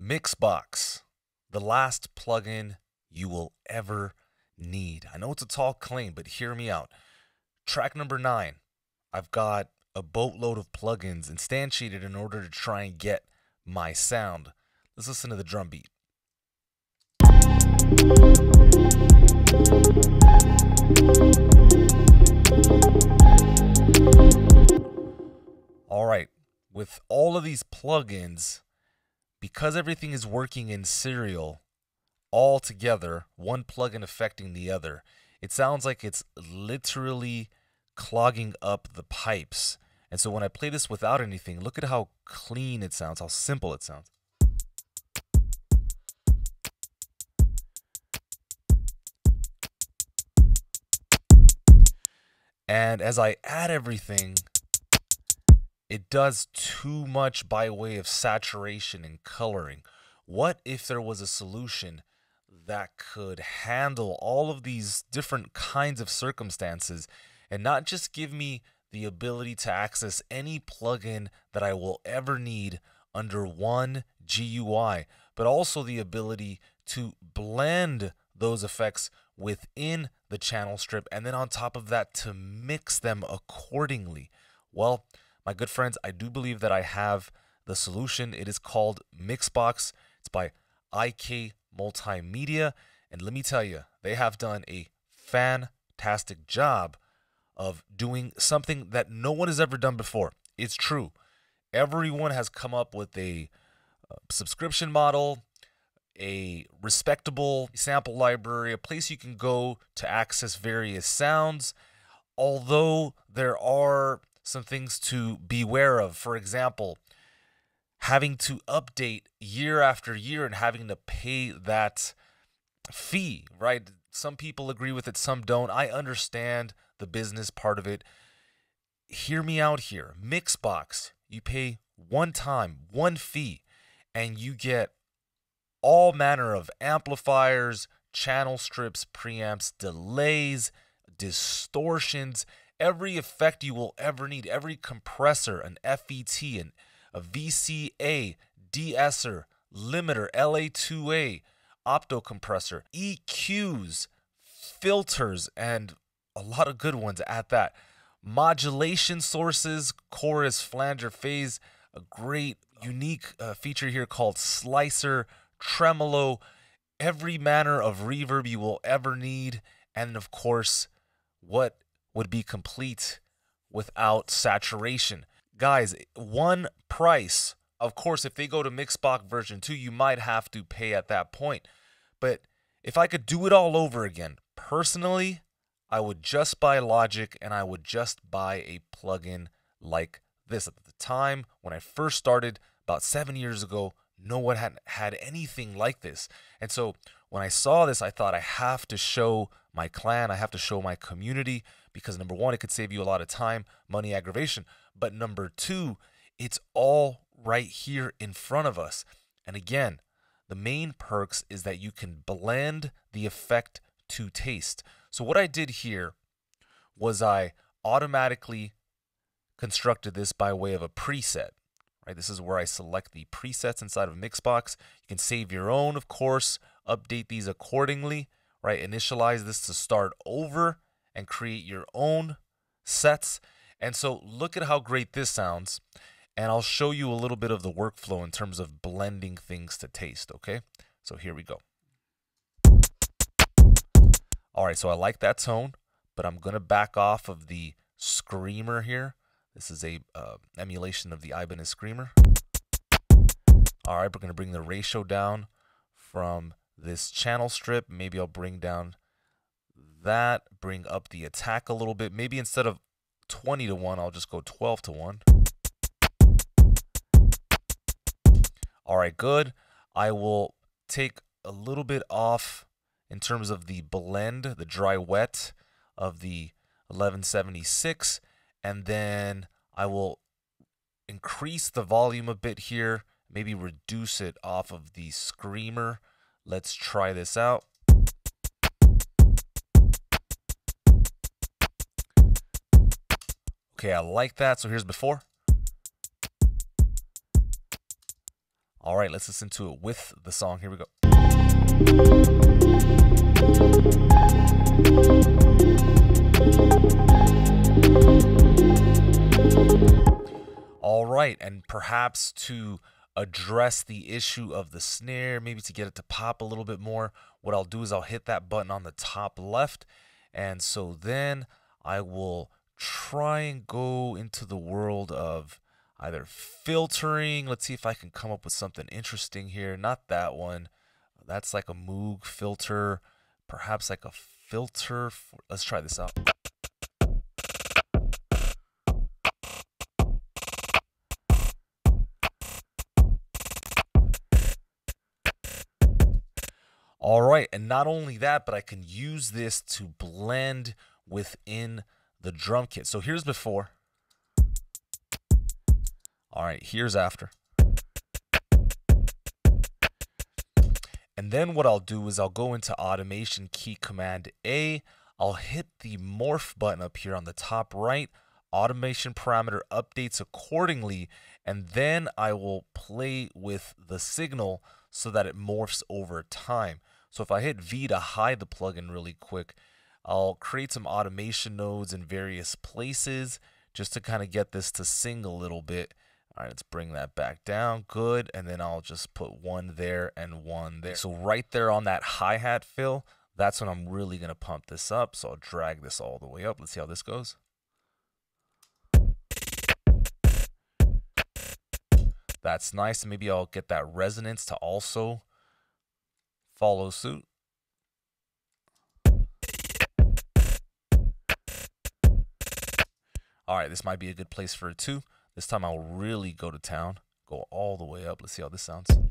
Mixbox, the last plugin you will ever need. I know it's a tall claim, but hear me out. Track number nine, I've got a boatload of plugins instantiated in order to try and get my sound. Let's listen to the drum beat. All right, with all of these plugins, because everything is working in serial all together, one plugin affecting the other, it sounds like it's literally clogging up the pipes. And so when I play this without anything, look at how clean it sounds, how simple it sounds. And as I add everything, it does too much by way of saturation and coloring. What if there was a solution that could handle all of these different kinds of circumstances and not just give me the ability to access any plugin that I will ever need under one GUI, but also the ability to blend those effects within the channel strip and then on top of that to mix them accordingly. Well, my good friends, I do believe that I have the solution. It is called Mixbox. It's by IK Multimedia. And let me tell you, they have done a fantastic job of doing something that no one has ever done before. It's true. Everyone has come up with a uh, subscription model, a respectable sample library, a place you can go to access various sounds. Although there are some things to beware of. For example, having to update year after year and having to pay that fee, right? Some people agree with it, some don't. I understand the business part of it. Hear me out here. Mixbox, you pay one time, one fee, and you get all manner of amplifiers, channel strips, preamps, delays, distortions, every effect you will ever need, every compressor, an FET, and a VCA, de-esser, limiter, LA2A, opto compressor, EQs, filters, and a lot of good ones at that. Modulation sources, chorus, flanger, phase, a great unique uh, feature here called slicer, tremolo, every manner of reverb you will ever need, and of course, what would be complete without saturation. Guys, one price. Of course, if they go to Mixbox version 2, you might have to pay at that point. But if I could do it all over again, personally, I would just buy Logic and I would just buy a plugin like this. At the time when I first started, about seven years ago, no one had had anything like this. And so when I saw this, I thought I have to show my clan, I have to show my community because number one, it could save you a lot of time, money, aggravation. But number two, it's all right here in front of us. And again, the main perks is that you can blend the effect to taste. So what I did here was I automatically constructed this by way of a preset. Right, this is where I select the presets inside of Mixbox. You can save your own, of course, update these accordingly, right? Initialize this to start over and create your own sets. And so look at how great this sounds. And I'll show you a little bit of the workflow in terms of blending things to taste, okay? So here we go. All right, so I like that tone, but I'm to back off of the screamer here. This is a uh, emulation of the Ibanez Screamer. All right, we're to bring the ratio down from this channel strip. Maybe I'll bring down that, bring up the attack a little bit. Maybe instead of 20 to 1, I'll just go 12 to 1. All right, good. I will take a little bit off in terms of the blend, the dry wet of the 1176, and then I will increase the volume a bit here, maybe reduce it off of the screamer. Let's try this out. Okay, I like that. So here's before. All right, let's listen to it with the song. Here we go. All right, and perhaps to address the issue of the snare, maybe to get it to pop a little bit more, what I'll do is I'll hit that button on the top left. And so then I will try and go into the world of either filtering. Let's see if I can come up with something interesting here. Not that one. That's like a Moog filter. Perhaps like a filter. For, let's try this out. All right, and not only that, but I can use this to blend within the drum kit. So here's before. All right, here's after. And then what I'll do is I'll go into automation key command A. I'll hit the morph button up here on the top right. Automation parameter updates accordingly. And then I will play with the signal so that it morphs over time. So if I hit V to hide the plugin really quick, I'll create some automation nodes in various places just to kind of get this to sing a little bit. All right, let's bring that back down. Good. And then I'll just put one there and one there. So right there on that hi-hat fill, that's when I'm really going to pump this up. So I'll drag this all the way up. Let's see how this goes. That's nice. Maybe I'll get that resonance to also follow suit. All right, this might be a good place for it too. This time I'll really go to town. Go all the way up. Let's see how this sounds. All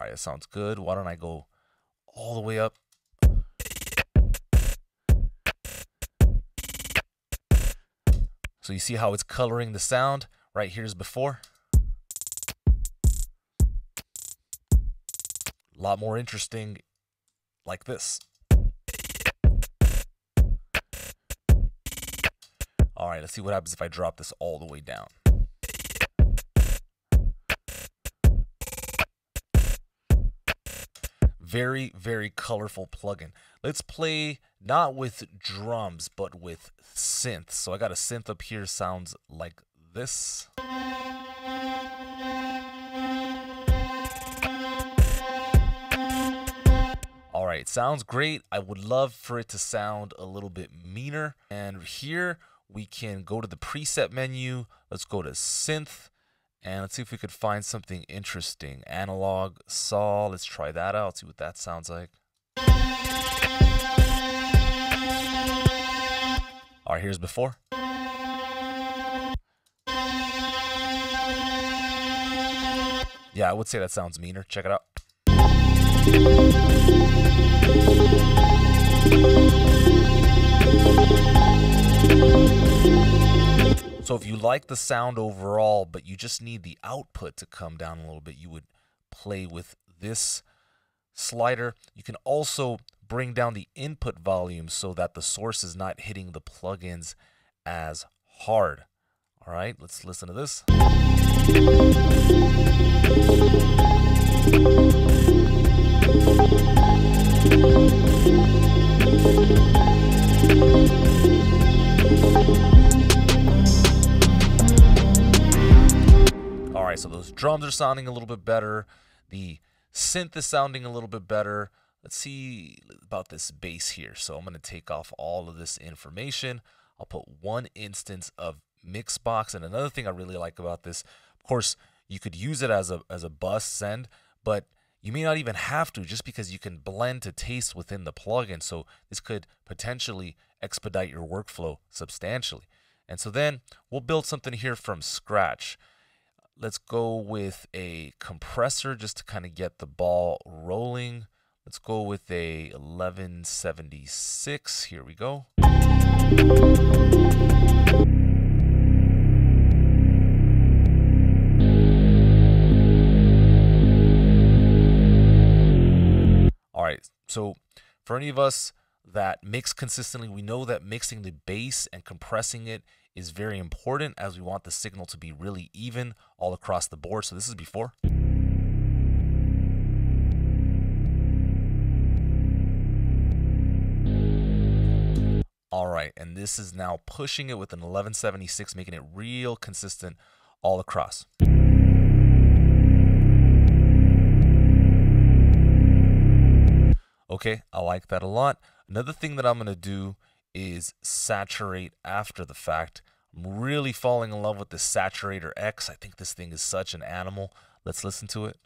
right, that sounds good. Why don't I go all the way up? So you see how it's coloring the sound? Right here's before. A lot more interesting like this. All right, let's see what happens if I drop this all the way down. Very, very colorful plugin. Let's play not with drums, but with synths. So I got a synth up here, sounds like this. All right, sounds great. I would love for it to sound a little bit meaner. And here we can go to the preset menu. Let's go to synth and let's see if we could find something interesting. Analog saw, let's try that out, see what that sounds like. All right, here's before. Yeah, I would say that sounds meaner. Check it out. So if you like the sound overall, but you just need the output to come down a little bit, you would play with this slider. You can also bring down the input volume so that the source is not hitting the plugins as hard. All right, let's listen to this. Right, so those drums are sounding a little bit better. The synth is sounding a little bit better. Let's see about this bass here. So I'm going to take off all of this information. I'll put one instance of Mixbox. And another thing I really like about this, of course, you could use it as a, as a bus send, but you may not even have to just because you can blend to taste within the plugin. So this could potentially expedite your workflow substantially. And so then we'll build something here from scratch. Let's go with a compressor just to kind of get the ball rolling. Let's go with a 1176. Here we go. All right, so for any of us that mix consistently, we know that mixing the bass and compressing it is very important as we want the signal to be really even all across the board. So this is before. All right, and this is now pushing it with an 1176, making it real consistent all across. Okay, I like that a lot. Another thing that I'm going to do is saturate after the fact. I'm really falling in love with the Saturator X. I think this thing is such an animal. Let's listen to it.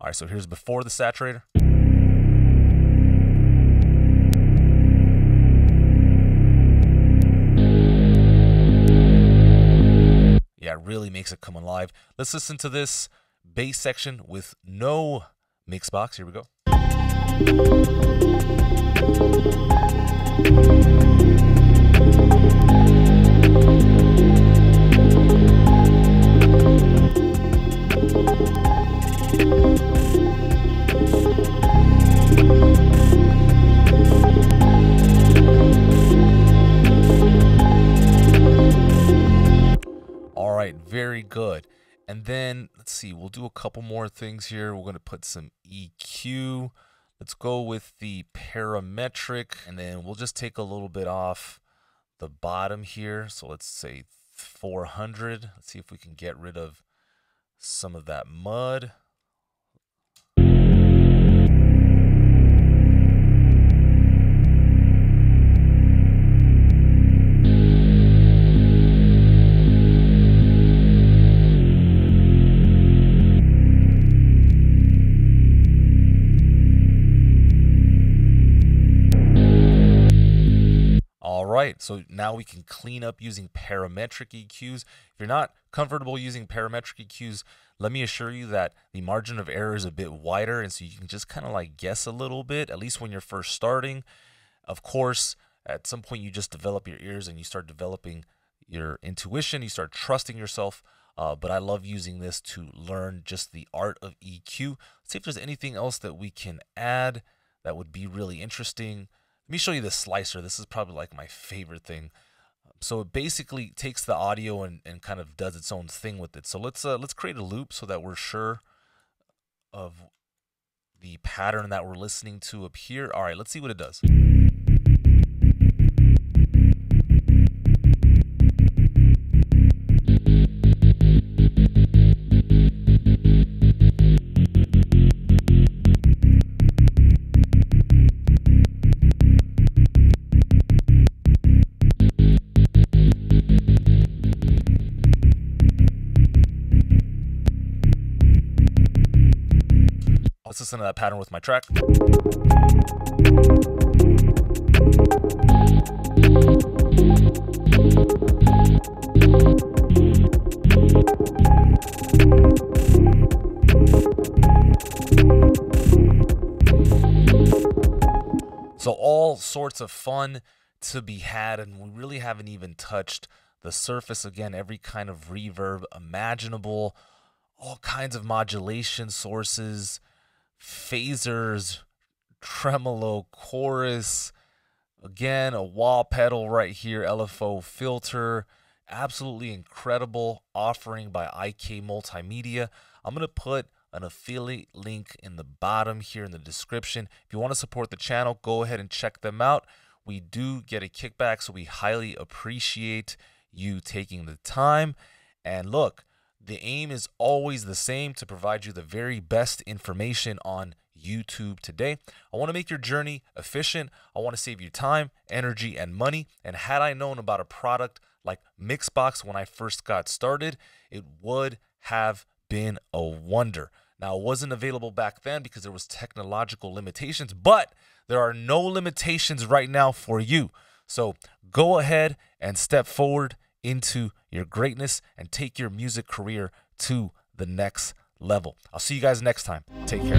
All right, so here's before the saturator. Really makes it come alive. Let's listen to this bass section with no Mixbox. Here we go. Then let's see, we'll do a couple more things here. We're going to put some EQ. Let's go with the parametric, and then we'll just take a little bit off the bottom here. So let's say 400. Let's see if we can get rid of some of that mud. Right, so now we can clean up using parametric EQs. If you're not comfortable using parametric EQs, let me assure you that the margin of error is a bit wider, and so you can just kind of like guess a little bit, at least when you're first starting. Of course, at some point you just develop your ears and you start developing your intuition, you start trusting yourself. Uh, but I love using this to learn just the art of EQ. Let's see if there's anything else that we can add that would be really interesting. Let me show you the slicer. This is probably like my favorite thing. So it basically takes the audio and, and kind of does its own thing with it. So let's uh, let's create a loop so that we're sure of the pattern that we're listening to up here. All right, let's see what it does. Listen to that pattern with my track. So all sorts of fun to be had, and we really haven't even touched the surface again. Every kind of reverb imaginable, all kinds of modulation sources, phasers, tremolo, chorus. Again, a wah pedal right here, LFO filter. Absolutely incredible offering by IK Multimedia. I'm going to put an affiliate link in the bottom here in the description. If you want to support the channel, go ahead and check them out. We do get a kickback, so we highly appreciate you taking the time. And look, the aim is always the same to provide you the very best information on YouTube today. I want to make your journey efficient. I want to save you time, energy, and money. And had I known about a product like Mixbox when I first got started, it would have been a wonder. Now, it wasn't available back then because there was technological limitations, but there are no limitations right now for you. So go ahead and step forward into your greatness and take your music career to the next level. I'll see you guys next time. Take care.